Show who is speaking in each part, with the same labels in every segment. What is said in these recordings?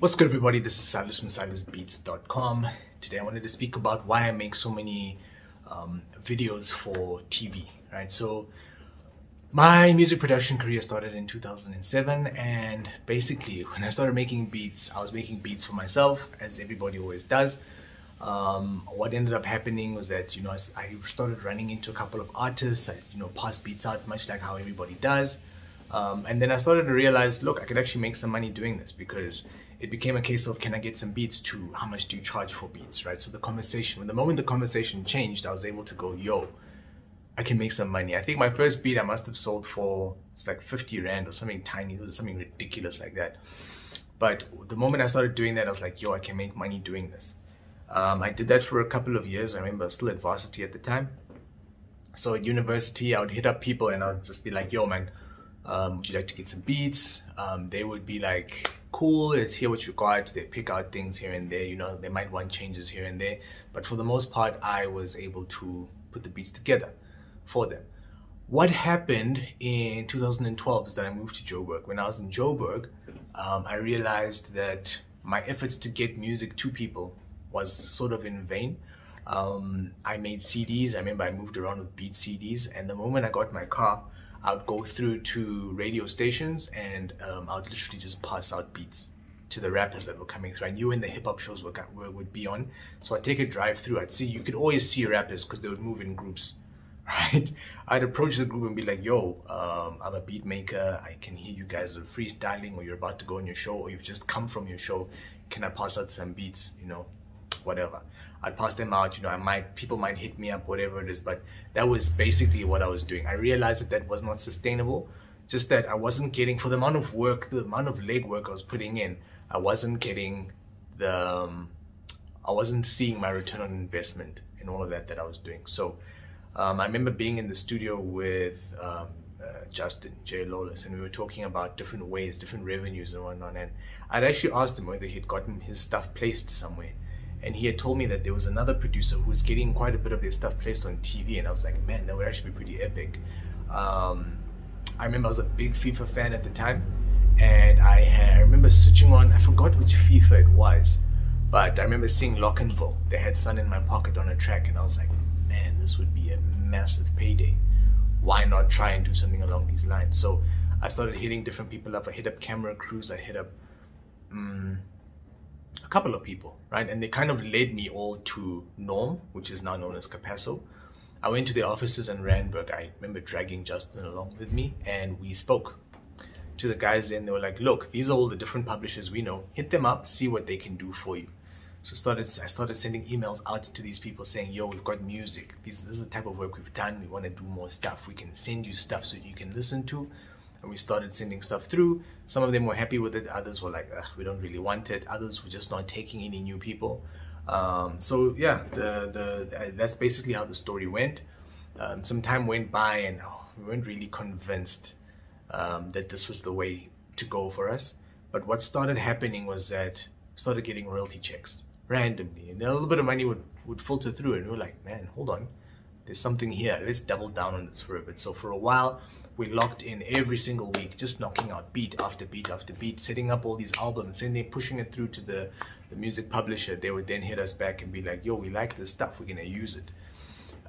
Speaker 1: What's good everybody, this is Silas from silasbeats.com. Today I wanted to speak about why I make so many um, videos for TV, right? So my music production career started in 2007 and basically when I started making beats, I was making beats for myself as everybody always does. Um, what ended up happening was that, you know, I started running into a couple of artists, I, you know, pass beats out much like how everybody does. Um, and then I started to realize, look, I could actually make some money doing this because it became a case of can I get some beats to how much do you charge for beats, right? So the conversation, when the moment the conversation changed, I was able to go, yo, I can make some money. I think my first beat I must have sold for it's like 50 rand or something tiny, it was something ridiculous like that. But the moment I started doing that, I was like, yo, I can make money doing this. Um, I did that for a couple of years. I remember I was still at varsity at the time. So at university, I would hit up people and I'd just be like, yo, man, um, would you like to get some beats? Um, they would be like, cool, let's hear what you got. They pick out things here and there, you know, they might want changes here and there. But for the most part, I was able to put the beats together for them. What happened in 2012 is that I moved to Joburg. When I was in Joburg, um, I realized that my efforts to get music to people was sort of in vain. Um, I made CDs. I remember I moved around with beat CDs, and the moment I got my car, I would go through to radio stations and um, I would literally just pass out beats to the rappers that were coming through. I knew when the hip hop shows were, were, would be on, so I'd take a drive through. I'd see you could always see rappers because they would move in groups, right? I'd approach the group and be like, "Yo, um, I'm a beat maker. I can hear you guys are freestyling, or you're about to go on your show, or you've just come from your show. Can I pass out some beats? You know, whatever." I'd pass them out, you know, I might, people might hit me up, whatever it is, but that was basically what I was doing. I realized that that was not sustainable, just that I wasn't getting, for the amount of work, the amount of leg work I was putting in, I wasn't getting the, um, I wasn't seeing my return on investment in all of that that I was doing. So um, I remember being in the studio with um, uh, Justin J. Lawless, and we were talking about different ways, different revenues and whatnot. And I'd actually asked him whether he'd gotten his stuff placed somewhere and he had told me that there was another producer who was getting quite a bit of their stuff placed on TV, and I was like, man, that would actually be pretty epic. Um, I remember I was a big FIFA fan at the time, and I, had, I remember switching on, I forgot which FIFA it was, but I remember seeing Locnville. They had Sun in My Pocket on a track, and I was like, man, this would be a massive payday. Why not try and do something along these lines? So I started hitting different people up. I hit up camera crews, I hit up. Um, a couple of people, right? And they kind of led me all to Norm, which is now known as Capasso. I went to the offices in Randburg. I remember dragging Justin along with me and we spoke to the guys and they were like, look, these are all the different publishers we know. Hit them up, see what they can do for you. So started, I started sending emails out to these people saying, yo, we've got music. This, this is the type of work we've done. We want to do more stuff. We can send you stuff so you can listen to and we started sending stuff through. Some of them were happy with it, others were like, we don't really want it. Others were just not taking any new people. Um, so yeah, the, the, uh, that's basically how the story went. Um, some time went by and we weren't really convinced um, that this was the way to go for us. But what started happening was that we started getting royalty checks randomly and a little bit of money would, would filter through and we were like, man, hold on, there's something here. Let's double down on this for a bit. So for a while, we locked in every single week, just knocking out beat after beat after beat, setting up all these albums, sending, pushing it through to the, the music publisher. They would then hit us back and be like, yo, we like this stuff, we're gonna use it.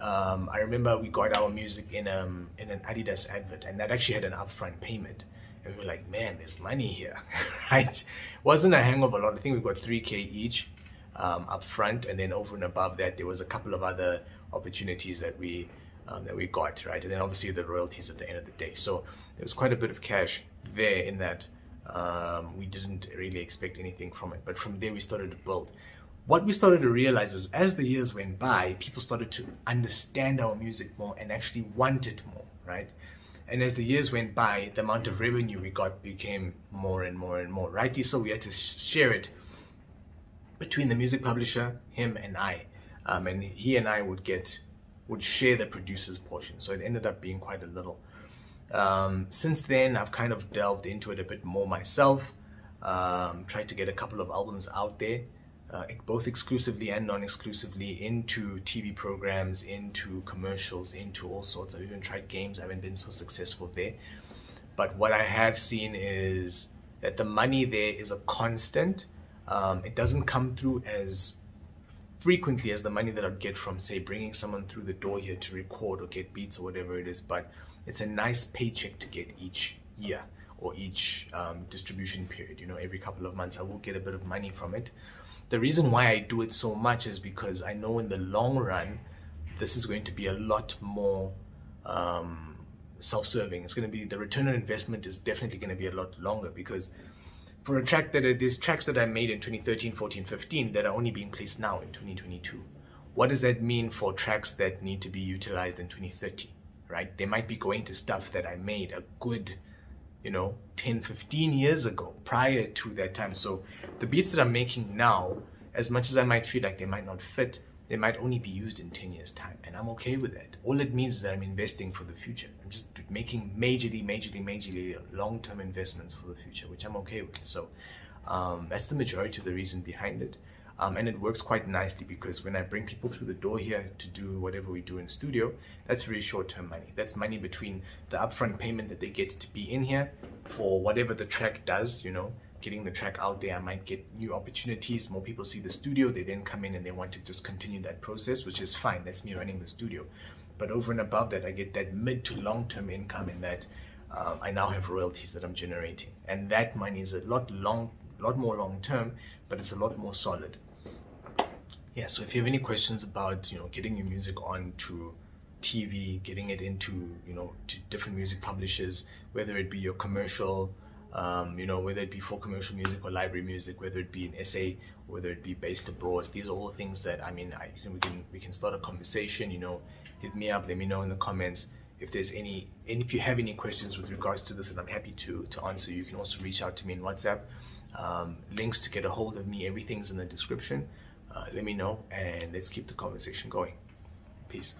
Speaker 1: Um, I remember we got our music in, um, in an Adidas advert and that actually had an upfront payment. And we were like, man, there's money here, right? Wasn't a hang of a lot. I think we got 3K each um, up front and then over and above that, there was a couple of other opportunities that we um, that we got, right? And then obviously the royalties at the end of the day. So there was quite a bit of cash there in that um, we didn't really expect anything from it. But from there we started to build. What we started to realize is as the years went by, people started to understand our music more and actually want it more, right? And as the years went by, the amount of revenue we got became more and more and more, rightly so we had to share it between the music publisher, him and I. Um, and he and I would get would share the producer's portion. So it ended up being quite a little. Um, since then, I've kind of delved into it a bit more myself. Um, tried to get a couple of albums out there, uh, both exclusively and non-exclusively, into TV programs, into commercials, into all sorts. I've even tried games. I haven't been so successful there. But what I have seen is that the money there is a constant, Um, it doesn't come through as frequently as the money that I'd get from, say, bringing someone through the door here to record or get beats or whatever it is. But it's a nice paycheck to get each year or each um, distribution period. You know, every couple of months I will get a bit of money from it. The reason why I do it so much is because I know in the long run, this is going to be a lot more um, self-serving. It's going to be the return on investment is definitely going to be a lot longer because for a track that are, there's tracks that I made in 2013, 14, 15 that are only being placed now in 2022. What does that mean for tracks that need to be utilized in 2030? Right? They might be going to stuff that I made a good you know 10 15 years ago prior to that time so the beats that i'm making now as much as i might feel like they might not fit they might only be used in 10 years time and i'm okay with that. All it means is that i'm investing for the future. I'm just making majorly majorly majorly long-term investments for the future which i'm okay with. So um, that's the majority of the reason behind it. Um, and it works quite nicely because when I bring people through the door here to do whatever we do in studio, that's very short-term money. That's money between the upfront payment that they get to be in here for whatever the track does, you know, getting the track out there. I might get new opportunities. More people see the studio. They then come in and they want to just continue that process, which is fine. That's me running the studio. But over and above that, I get that mid to long-term income in that um, I now have royalties that I'm generating. And that money is a lot long, lot more long-term, but it's a lot more solid yeah so if you have any questions about you know getting your music on to tv getting it into you know to different music publishers whether it be your commercial um, you know whether it be for commercial music or library music whether it be in SA, whether it be based abroad these are all things that i mean I, we can we can start a conversation you know hit me up let me know in the comments if there's any and if you have any questions with regards to this and i'm happy to to answer you can also reach out to me in whatsapp um, links to get a hold of me everything's in the description uh, let me know and let's keep the conversation going. Peace.